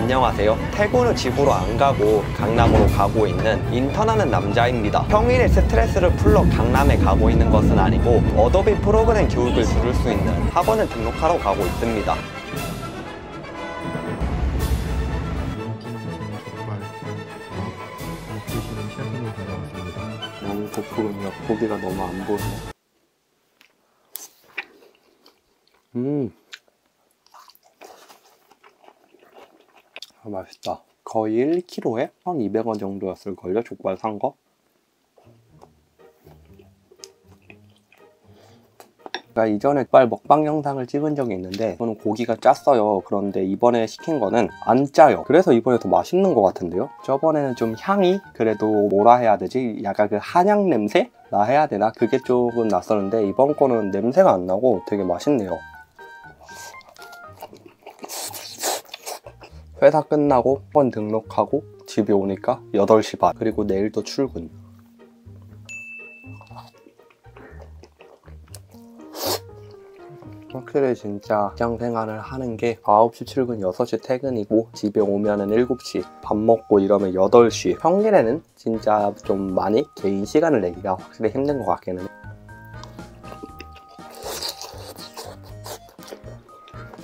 안녕하세요. 퇴근 후 집으로 안 가고 강남으로 가고 있는 인턴하는 남자입니다. 평일에 스트레스를 풀러 강남에 가고 있는 것은 아니고 어도비 프로그램 교육을 들을 수 있는 학원을 등록하러 가고 있습니다. 셰프님 찾아왔습니다. 너무 고프군요. 고기가 너무 안 보여요. 음. 아, 맛있다. 거의 1kg에 1,200원 정도였을걸요, 족발 산 거? 제가 이전에 족발 먹방 영상을 찍은 적이 있는데 저는 고기가 짰어요. 그런데 이번에 시킨 거는 안 짜요. 그래서 이번에 더 맛있는 것 같은데요? 저번에는 좀 향이 그래도 뭐라 해야 되지? 약간 그 한약 냄새? 나 해야 되나? 그게 조금 났었는데 이번 거는 냄새가 안 나고 되게 맛있네요. 회사 끝나고 한번 등록하고 집에 오니까 8시 반. 그리고 내일 또 출근. 확실히 진짜 직장 생활을 하는 게 9시 출근 6시 퇴근이고 집에 오면은 7시 밥 먹고 이러면 8시. 평일에는 진짜 좀 많이 개인 시간을 내기가 확실히 힘든 것 같기는 해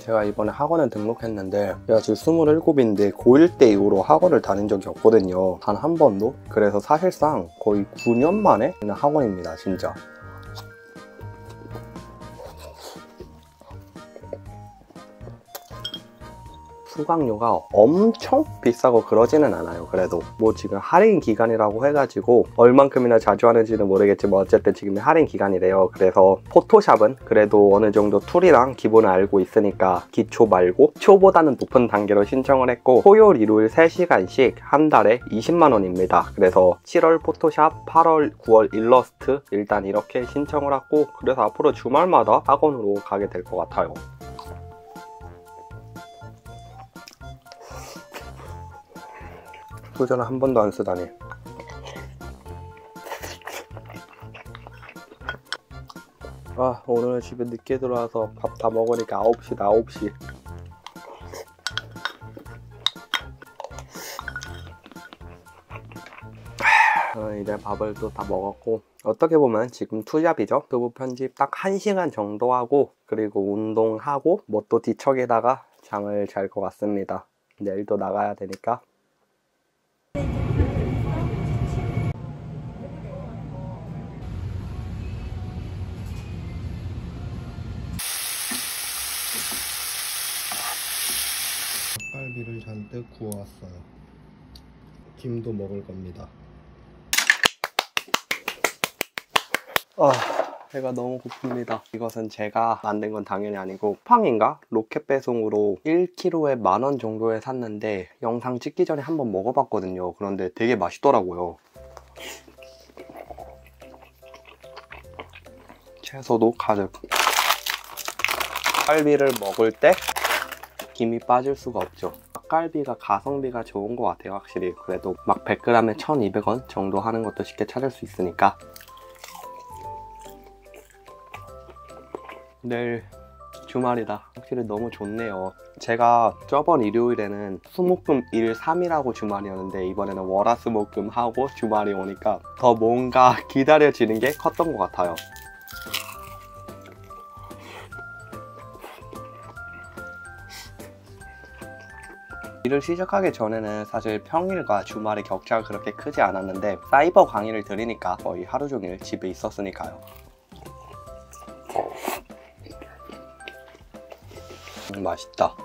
제가 이번에 학원에 등록했는데 제가 지금 27인데 고1 때 이후로 학원을 다닌 적이 없거든요. 단 한 번도. 그래서 사실상 거의 9년 만에 있는 학원입니다 진짜 수강료가 엄청 비싸고 그러지는 않아요. 그래도 뭐 지금 할인 기간이라고 해가지고 얼만큼이나 자주 하는지는 모르겠지만 어쨌든 지금 할인 기간이래요. 그래서 포토샵은 그래도 어느 정도 툴이랑 기본을 알고 있으니까 기초 말고 초보다는 높은 단계로 신청을 했고 토요일 일요일 3시간씩 한 달에 20만원입니다. 그래서 7월 포토샵 8월 9월 일러스트 일단 이렇게 신청을 했고 그래서 앞으로 주말마다 학원으로 가게 될 것 같아요 소주는 한 번도 안 쓰다니. 아, 오늘 집에 늦게 들어와서 밥 다 먹으니까 9시다, 9시. 아, 이제 밥을 또 다 먹었고 어떻게 보면 지금 투잡이죠 유튜브 편집 딱 1시간 정도 하고 그리고 운동하고 뭐 또 뒤척에다가 잠을 잘 것 같습니다 내일도 나가야 되니까 닭갈비를 잔뜩 구워왔어요. 김도 먹을 겁니다. 아, 배가 너무 고픕니다. 이것은 제가 만든 건 당연히 아니고 쿠팡인가? 로켓 배송으로 1kg에 만 원 정도에 샀는데 영상 찍기 전에 한번 먹어봤거든요. 그런데 되게 맛있더라고요. 채소도 가득. 닭갈비를 먹을 때 김이 빠질 수가 없죠. 닭갈비가 가성비가 좋은 것 같아요, 확실히. 그래도 막 100g에 1,200원 정도 하는 것도 쉽게 찾을 수 있으니까. 내일 주말이다. 확실히 너무 좋네요. 제가 저번 일요일에는 수목금 일 3일하고 주말이었는데 이번에는 월화수목금 하고 주말이 오니까 더 뭔가 기다려지는 게 컸던 것 같아요. 일을 시작하기 전에는 사실 평일과 주말의 격차가 그렇게 크지 않았는데 사이버 강의를 들으니까 거의 하루 종일 집에 있었으니까요. 음, 맛있다.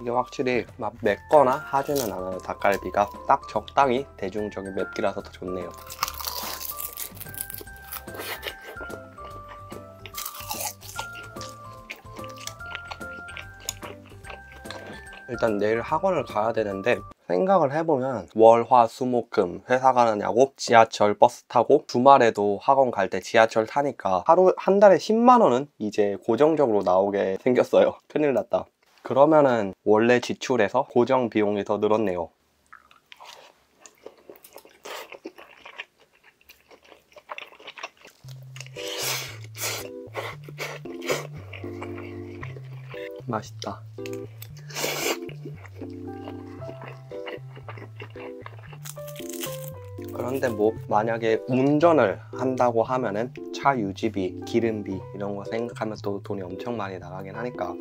이게 확실히 막 맵거나 하지는 않아요. 닭갈비가 딱 적당히 대중적인 맵기라서 더 좋네요. 일단 내일 학원을 가야 되는데 생각을 해보면 월, 화, 수, 목, 금 회사 가느냐고 지하철 버스 타고 주말에도 학원 갈 때 지하철 타니까 하루 한 달에 10만 원은 이제 고정적으로 나오게 생겼어요. 큰일 났다. 그러면은 원래 지출에서 고정 비용이 더 늘었네요. 맛있다. 그런데 뭐 만약에 운전을 한다고 하면은 차 유지비, 기름비 이런 거 생각하면 또 돈이 엄청 많이 나가긴 하니까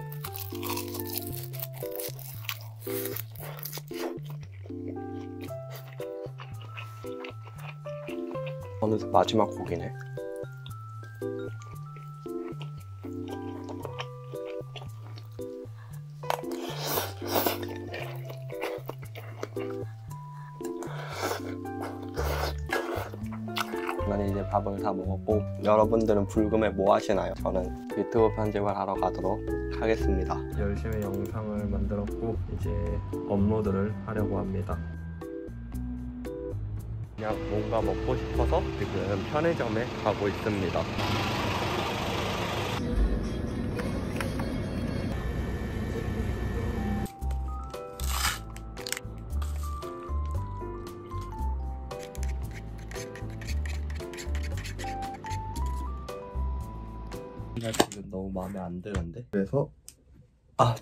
어느새 마지막 곡이네. 다 먹었고 여러분들은 불금에 뭐 하시나요? 저는 유튜브 편집을 하러 가도록 하겠습니다. 열심히 영상을 만들었고 이제 업로드를 하려고 합니다. 그냥 뭔가 먹고 싶어서 지금 편의점에 가고 있습니다.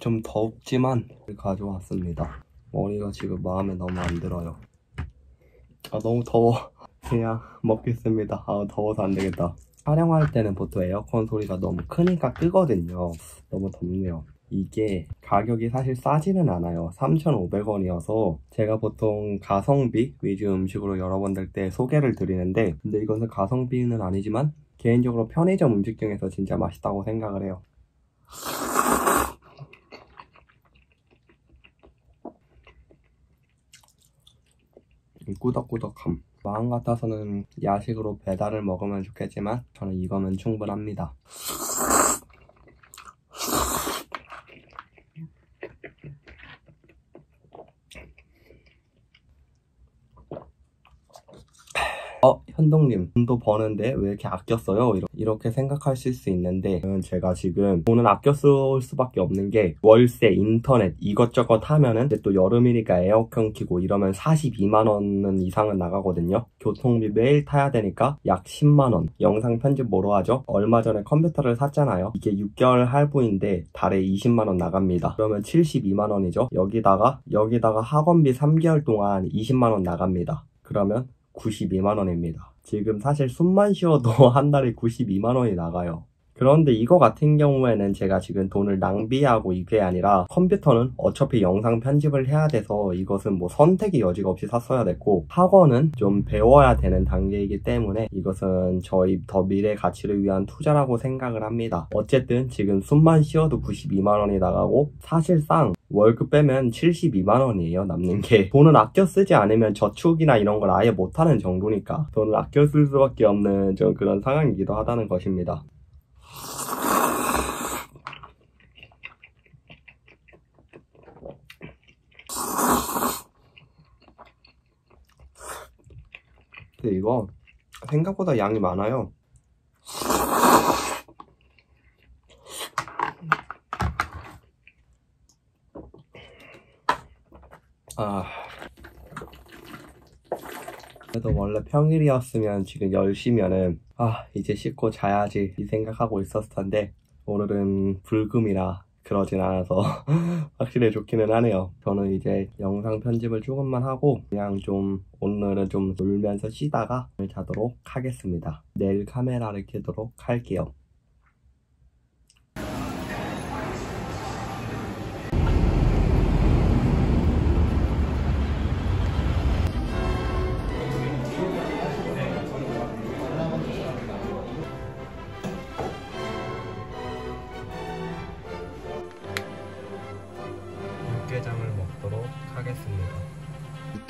좀 덥지만 가져왔습니다. 머리가 지금 마음에 너무 안 들어요. 아 너무 더워. 그냥 먹겠습니다. 아 더워서 안 되겠다. 촬영할 때는 보통 에어컨 소리가 너무 크니까 끄거든요. 너무 덥네요. 이게 가격이 사실 싸지는 않아요. 3,500원이어서 제가 보통 가성비 위주 음식으로 여러분들 때 소개를 드리는데 근데 이것은 가성비는 아니지만 개인적으로 편의점 음식 중에서 진짜 맛있다고 생각을 해요. 꾸덕꾸덕함. 마음 같아서는 야식으로 배달을 먹으면 좋겠지만 저는 이거면 충분합니다. 어, 현동님, 돈도 버는데 왜 이렇게 아껴 써요? 이렇게 생각하실 수 있는데, 제가 지금 돈은 아껴 쓸 수밖에 없는 게, 월세, 인터넷, 이것저것 하면은, 또 여름이니까 에어컨 키고 이러면 42만원 이상은 나가거든요? 교통비 매일 타야 되니까 약 10만원. 영상 편집 뭐로 하죠? 얼마 전에 컴퓨터를 샀잖아요? 이게 6개월 할부인데, 달에 20만원 나갑니다. 그러면 72만원이죠? 여기다가, 여기다가 학원비 3개월 동안 20만원 나갑니다. 그러면 92만원입니다. 지금 사실 숨만 쉬어도 한 달에 92만원이 나가요. 그런데 이거 같은 경우에는 제가 지금 돈을 낭비하고 이게 아니라 컴퓨터는 어차피 영상 편집을 해야 돼서 이것은 뭐 선택의 여지가 없이 샀어야 됐고 학원은 좀 배워야 되는 단계이기 때문에 이것은 저희 더 미래 가치를 위한 투자라고 생각을 합니다. 어쨌든 지금 숨만 쉬어도 92만원이 나가고 사실상 월급 빼면 72만원이에요 남는 게. 돈을 아껴 쓰지 않으면 저축이나 이런 걸 아예 못하는 정도니까 돈을 아껴 쓸 수밖에 없는 좀 그런 상황이기도 하다는 것입니다 근데 이거 생각보다 양이 많아요 아. 그래도 원래 평일이었으면 지금 10시면은, 아, 이제 씻고 자야지, 이 생각하고 있었을 텐데, 오늘은 불금이라 그러진 않아서, 확실히 좋기는 하네요. 저는 이제 영상 편집을 조금만 하고, 그냥 좀, 오늘은 좀 놀면서 쉬다가 자도록 하겠습니다. 내일 카메라를 켜도록 할게요.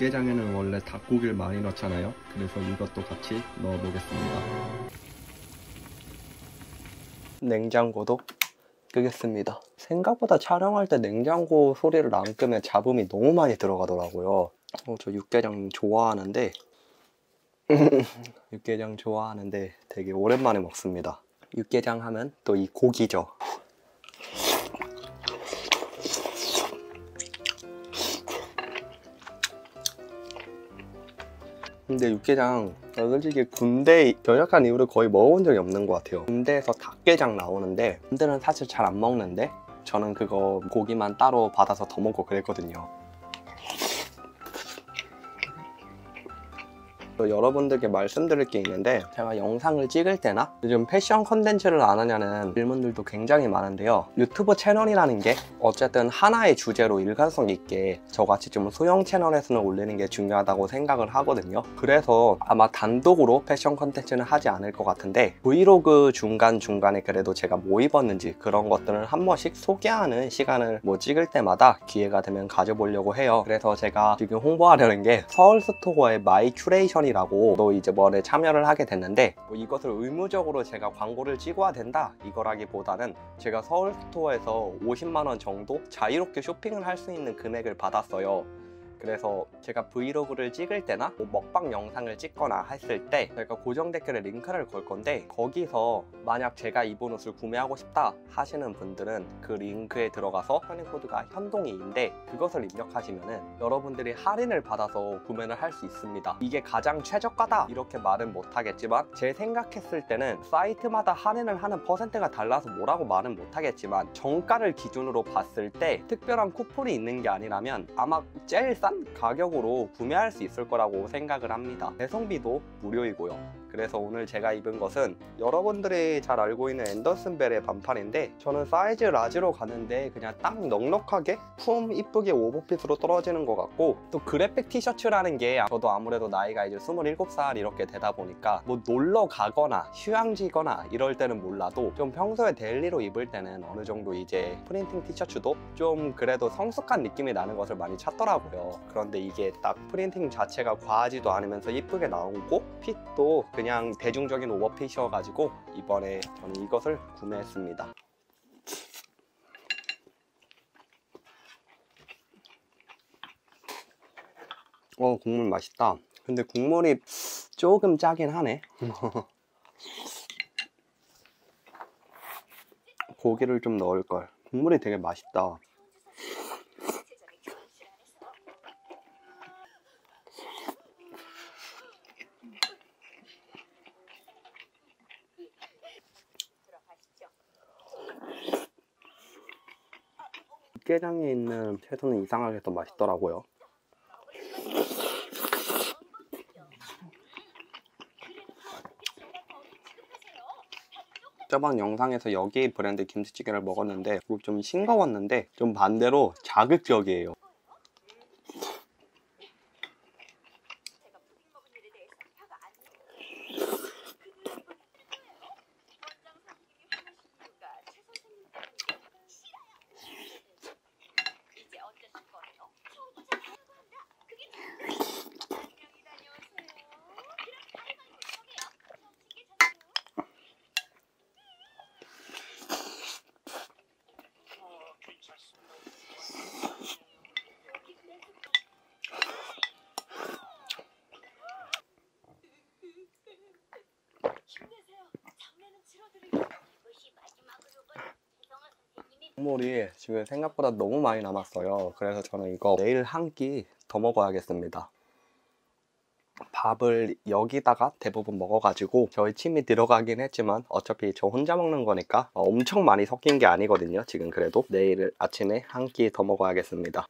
육개장에는 원래 닭고기를 많이 넣잖아요. 그래서 이것도 같이 넣어 보겠습니다. 냉장고도 끄겠습니다. 생각보다 촬영할 때 냉장고 소리를 안 끄면 잡음이 너무 많이 들어가더라고요. 어, 저 육개장 좋아하는데 육개장 좋아하는데 되게 오랜만에 먹습니다. 육개장 하면 또 이 고기죠. 근데 육개장 저 솔직히 군대 전역한 이후로 거의 먹어본 적이 없는 것 같아요. 군대에서 닭개장 나오는데 군대는 사실 잘 안 먹는데 저는 그거 고기만 따로 받아서 더 먹고 그랬거든요. 또 여러분들께 말씀드릴 게 있는데 제가 영상을 찍을 때나 요즘 패션 컨텐츠를 안 하냐는 질문들도 굉장히 많은데요. 유튜브 채널이라는 게 어쨌든 하나의 주제로 일관성 있게 저같이 좀 소형 채널에서는 올리는 게 중요하다고 생각을 하거든요. 그래서 아마 단독으로 패션 컨텐츠는 하지 않을 것 같은데 브이로그 중간중간에 그래도 제가 뭐 입었는지 그런 것들을 한 번씩 소개하는 시간을 뭐 찍을 때마다 기회가 되면 가져보려고 해요. 그래서 제가 지금 홍보하려는 게 서울 스토어의 My Curation이 라고 또 이제 뭐에 참여를 하게 됐는데 뭐 이것을 의무적으로 제가 광고를 찍어야 된다 이거라기보다는 제가 서울 스토어에서 50만 원 정도 자유롭게 쇼핑을 할 수 있는 금액을 받았어요. 그래서 제가 브이로그를 찍을 때나 뭐 먹방 영상을 찍거나 했을 때 제가 고정 댓글에 링크를 걸 건데 거기서 만약 제가 입은 옷을 구매하고 싶다 하시는 분들은 그 링크에 들어가서 할인 코드가 현동이인데 그것을 입력하시면은 여러분들이 할인을 받아서 구매를 할 수 있습니다. 이게 가장 최저가다 이렇게 말은 못하겠지만 제 생각했을 때는 사이트마다 할인을 하는 퍼센트가 달라서 뭐라고 말은 못하겠지만 정가를 기준으로 봤을 때 특별한 쿠폰이 있는 게 아니라면 아마 제일 싼 가격으로 구매할 수 있을 거라고 생각을 합니다. 배송비도 무료이고요. 그래서 오늘 제가 입은 것은 여러분들이 잘 알고 있는 앤더슨 벨의 반팔인데 저는 사이즈 large로 가는데 그냥 딱 넉넉하게 품 이쁘게 오버핏으로 떨어지는 것 같고 또 그래픽 티셔츠라는 게 저도 아무래도 나이가 이제 27살 이렇게 되다 보니까 뭐 놀러 가거나 휴양지거나 이럴 때는 몰라도 좀 평소에 daily로 입을 때는 어느 정도 이제 프린팅 티셔츠도 좀 그래도 성숙한 느낌이 나는 것을 많이 찾더라고요. 그런데 이게 딱 프린팅 자체가 과하지도 않으면서 이쁘게 나오고 핏도 그냥 대중적인 오버핏이어 가지고 이번에 저는 이것을 구매했습니다. 어 국물 맛있다. 근데 국물이 조금 짜긴 하네. 고기를 좀 넣을 걸. 국물이 되게 맛있다. 육개장에 있는 채소는 이상하게 더 맛있더라고요. 저번 영상에서 여기 브랜드 김치찌개를 먹었는데 좀 싱거웠는데 좀 반대로 자극적이에요. 국물이 지금 생각보다 너무 많이 남았어요. 그래서 저는 이거 내일 한 끼 더 먹어야겠습니다. 밥을 여기다가 대부분 먹어가지고 저희 침이 들어가긴 했지만 어차피 저 혼자 먹는 거니까 엄청 많이 섞인 게 아니거든요. 지금 그래도 내일 아침에 한 끼 더 먹어야겠습니다.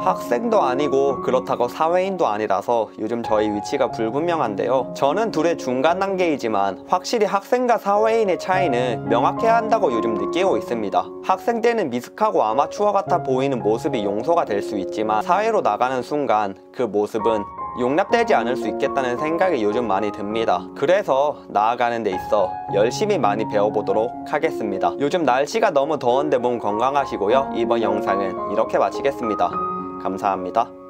학생도 아니고 그렇다고 사회인도 아니라서 요즘 저희 위치가 불분명한데요. 저는 둘의 중간 단계이지만 확실히 학생과 사회인의 차이는 명확해야 한다고 요즘 느끼고 있습니다. 학생 때는 미숙하고 아마추어 같아 보이는 모습이 용서가 될 수 있지만 사회로 나가는 순간 그 모습은 용납되지 않을 수 있겠다는 생각이 요즘 많이 듭니다. 그래서 나아가는 데 있어 열심히 많이 배워보도록 하겠습니다. 요즘 날씨가 너무 더운데 몸 건강하시고요. 이번 영상은 이렇게 마치겠습니다. 감사합니다.